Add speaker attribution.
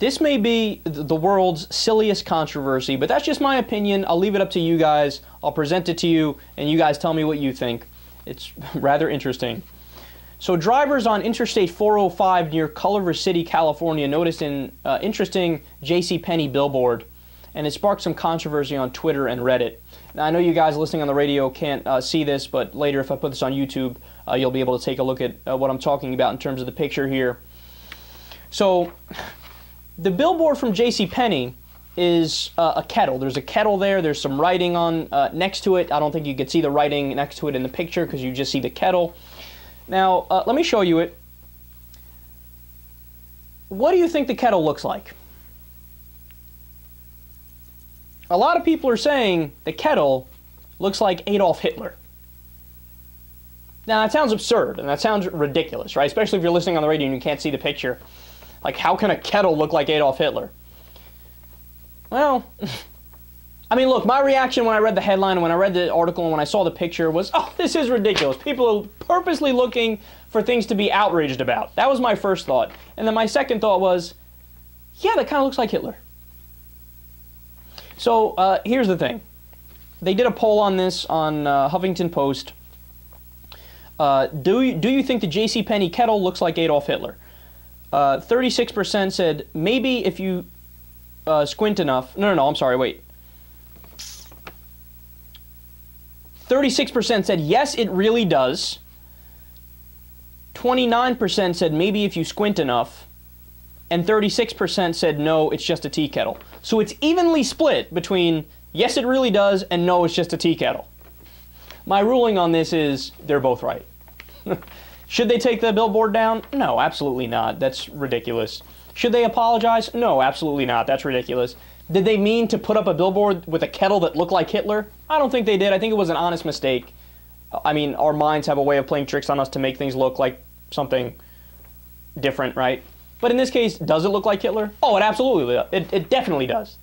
Speaker 1: This may be the world's silliest controversy, but that's just my opinion. I'll leave it up to you guys. I'll present it to you, and you guys tell me what you think. It's rather interesting. So, drivers on Interstate 405 near Culver City, California, noticed an uh, interesting J.C. Penney billboard, and it sparked some controversy on Twitter and Reddit. Now, I know you guys listening on the radio can't uh, see this, but later, if I put this on YouTube, uh, you'll be able to take a look at uh, what I'm talking about in terms of the picture here. So, the billboard from J.C. Penney is uh, a kettle. There's a kettle there. There's some writing on uh, next to it. I don't think you could see the writing next to it in the picture because you just see the kettle. Now, uh, let me show you it. What do you think the kettle looks like? A lot of people are saying the kettle looks like Adolf Hitler. Now, that sounds absurd and that sounds ridiculous, right? Especially if you're listening on the radio and you can't see the picture. Like, how can a kettle look like Adolf Hitler? Well, I mean, look, my reaction when I read the headline when I read the article and when I saw the picture was, oh, this is ridiculous. People are purposely looking for things to be outraged about. That was my first thought. And then my second thought was, yeah, that kind of looks like Hitler. So uh, here's the thing. They did a poll on this on uh, Huffington Post. Uh, do, you, do you think the J.C. Penney kettle looks like Adolf Hitler? 36% uh, said maybe if you uh, squint enough. No, no, no, I'm sorry, wait. 36% said yes, it really does. 29% said maybe if you squint enough and 36% said no, it's just a tea kettle. So it's evenly split between yes, it really does, and no, it's just a tea kettle. My ruling on this is they're both right. Should they take the billboard down? No, absolutely not. That's ridiculous. Should they apologize? No, absolutely not. That's ridiculous. Did they mean to put up a billboard with a kettle that looked like Hitler? I don't think they did. I think it was an honest mistake. I mean, our minds have a way of playing tricks on us to make things look like something different, right? But in this case, does it look like Hitler? Oh, it absolutely, it, it definitely does.